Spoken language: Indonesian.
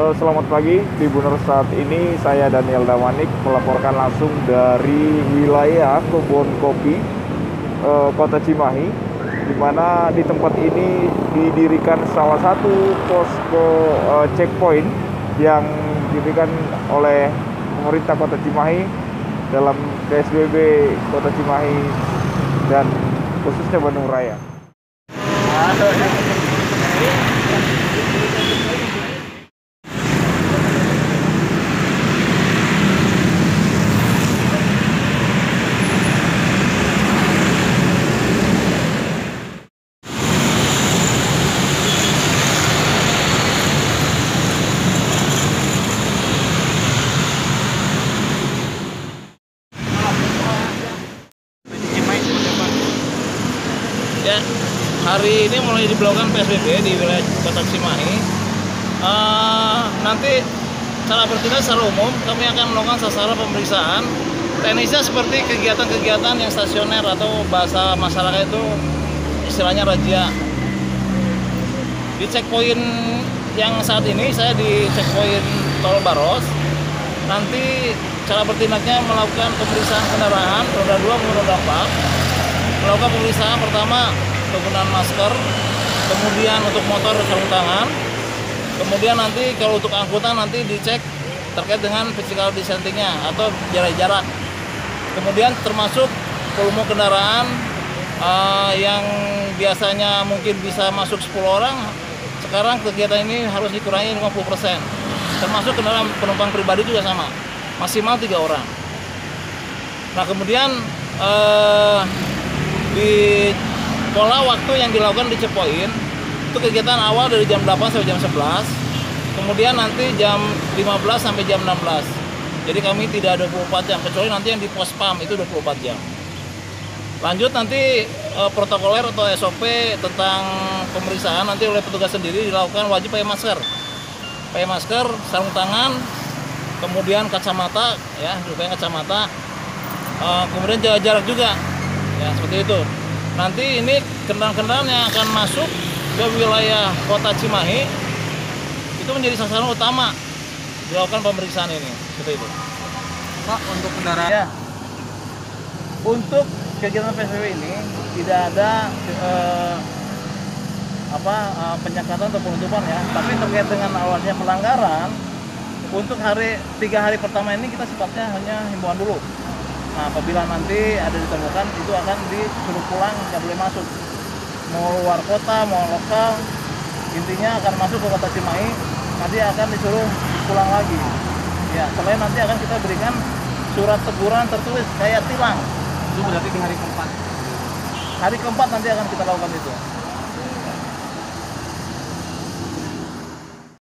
Eh, selamat pagi, Tribuners saat ini saya Daniel Damanik melaporkan langsung dari wilayah kebun kopi eh, Kota Cimahi, di mana di tempat ini didirikan salah satu posko eh, checkpoint yang didirikan oleh pemerintah Kota Cimahi dalam PSBB Kota Cimahi dan khususnya Bandung Raya. Ya, hari ini mulai diberlakukan PSBB di wilayah Kota Cimahi. Eh, nanti cara bertindak secara umum kami akan melakukan sasaran pemeriksaan. Teknisnya seperti kegiatan-kegiatan yang stasioner atau bahasa masyarakat itu istilahnya razia. Di checkpoint yang saat ini saya di checkpoint Tol Baros. Nanti cara bertindaknya melakukan pemeriksaan kendaraan roda 2 maupun roda 4 melakukan pemeriksaan pertama penggunaan masker, kemudian untuk motor sarung tangan, kemudian nanti kalau untuk angkutan nanti dicek terkait dengan physical distancingnya atau jarak-jarak. Kemudian termasuk volume kendaraan uh, yang biasanya mungkin bisa masuk 10 orang, sekarang kegiatan ini harus dikurangi 50%. Termasuk kendaraan penumpang pribadi juga sama, maksimal tiga orang. Nah kemudian uh, di pola waktu yang dilakukan di Cepoin itu kegiatan awal dari jam 8 sampai jam 11 kemudian nanti jam 15 sampai jam 16 jadi kami tidak ada 24 jam kecuali nanti yang di pos PAM itu 24 jam. Lanjut nanti e, protokoler atau SOP tentang pemeriksaan nanti oleh petugas sendiri dilakukan wajib pakai masker. Pakai masker sarung tangan kemudian kacamata ya juga kacamata e, kemudian jaga jarak juga ya seperti itu. Nanti ini kendaraan-kendaraan yang akan masuk ke wilayah kota Cimahi itu menjadi sasaran utama dilakukan pemeriksaan ini. Seperti itu. Pak untuk kendaraan ya. Untuk kegiatan PSBB ini tidak ada eh, apa eh, penyekatan atau penutupan ya. Tapi terkait dengan awalnya pelanggaran untuk hari tiga hari pertama ini kita sifatnya hanya himbauan dulu Nah, apabila nanti ada ditemukan itu akan disuruh pulang, nggak boleh masuk. Mau luar kota, mau lokal, intinya akan masuk ke kota Cimahi, nanti akan disuruh pulang lagi. Ya, selain nanti akan kita berikan surat teguran tertulis kayak tilang. itu berarti di hari keempat. Hari keempat nanti akan kita lakukan itu.